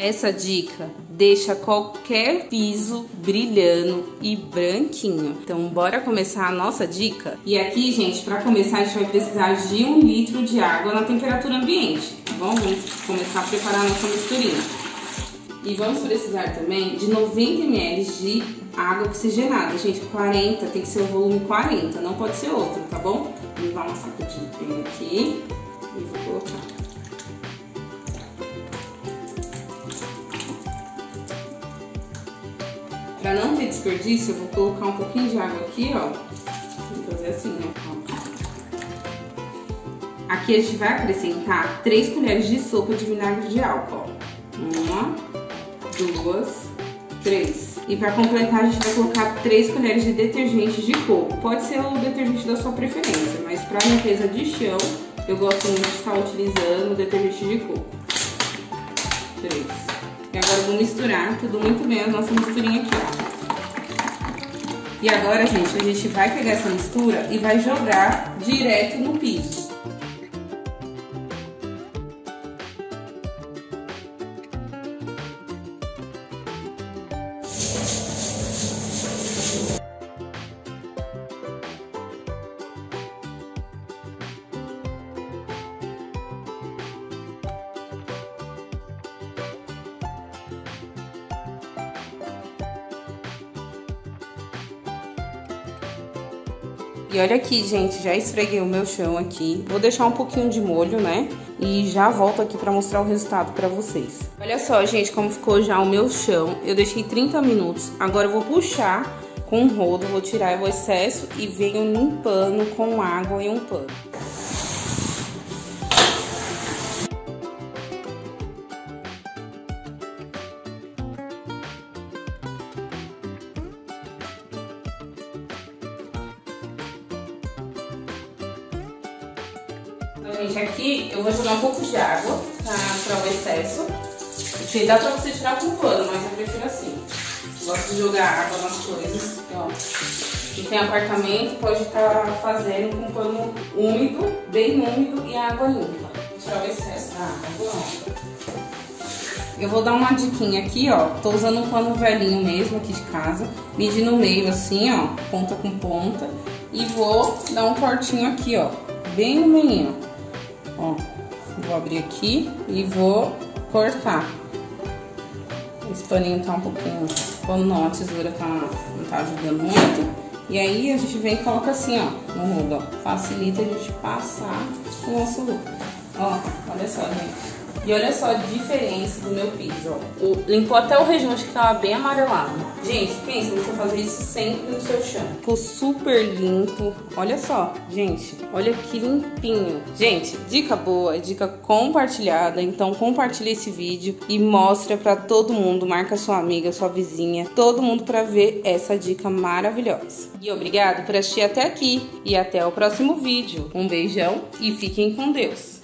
Essa dica deixa qualquer piso brilhando e branquinho. Então, bora começar a nossa dica? E aqui, gente, para começar, a gente vai precisar de um litro de água na temperatura ambiente. Tá bom? Vamos começar a preparar a nossa misturinha. E vamos precisar também de 90 ml de água oxigenada. Gente, 40, tem que ser o volume 40, não pode ser outro, tá bom? Vou dar uma sacudinha bem aqui Pra não ter desperdício, eu vou colocar um pouquinho de água aqui, ó. Vou fazer assim, né? Aqui a gente vai acrescentar 3 colheres de sopa de vinagre de álcool. Uma, duas, três. E para completar, a gente vai colocar 3 colheres de detergente de coco. Pode ser o detergente da sua preferência, mas para limpeza de chão, eu gosto muito de estar utilizando o detergente de coco. 3. Agora eu vou misturar tudo muito bem a nossa misturinha aqui, ó. E agora, gente, a gente vai pegar essa mistura e vai jogar direto no piso. E olha aqui, gente, já esfreguei o meu chão aqui. Vou deixar um pouquinho de molho, né? E já volto aqui pra mostrar o resultado pra vocês. Olha só, gente, como ficou já o meu chão. Eu deixei 30 minutos. Agora eu vou puxar com um rodo, vou tirar o excesso e venho limpando com água e um pano. Gente, aqui eu vou jogar um pouco de água para o excesso. Porque dá pra você tirar com pano, mas eu prefiro assim. Gosto de jogar água nas coisas. Ó. Quem tem apartamento pode estar tá fazendo com pano úmido, bem úmido e água limpa. Tirar o excesso da água. Eu vou dar uma diquinha aqui, ó. Tô usando um pano velhinho mesmo aqui de casa. Medi no meio assim, ó. Ponta com ponta. E vou dar um cortinho aqui, ó. Bem no meio. Ó, vou abrir aqui e vou cortar. Esse paninho tá um pouquinho... Quando não, a tesoura tá, não tá ajudando muito. E aí a gente vem e coloca assim, ó, no rodo, ó. Facilita a gente passar o nosso look. Ó, olha só, gente. E olha só a diferença do meu piso, ó. O, limpou até o rejunte que tava bem amarelado. Gente, pensa você fazer isso sempre no seu chão. Ficou super limpo. Olha só, gente. Olha que limpinho. Gente, dica boa, dica compartilhada. Então compartilha esse vídeo e mostra pra todo mundo. Marca sua amiga, sua vizinha, todo mundo pra ver essa dica maravilhosa. E obrigado por assistir até aqui. E até o próximo vídeo. Um beijão e fiquem com Deus.